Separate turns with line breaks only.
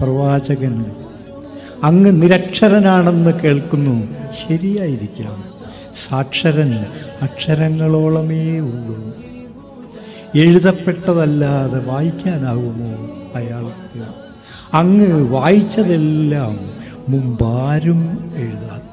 പ്രവാചകൻ അങ്ങ് നിരക്ഷരനാണെന്ന് കേൾക്കുന്നു. ശരിയായിരിക്കാം സാക്ഷരൻ അക്ഷരങ്ങളോളമേ ഉള്ളൂ. എഴുതപ്പെട്ടതല്ലാതെ വായിക്കാനാകുമോ അയാൾക്ക്? അങ്ങ് വായിച്ചതെല്ലാം മുമ്പാരും എഴുതാത്ത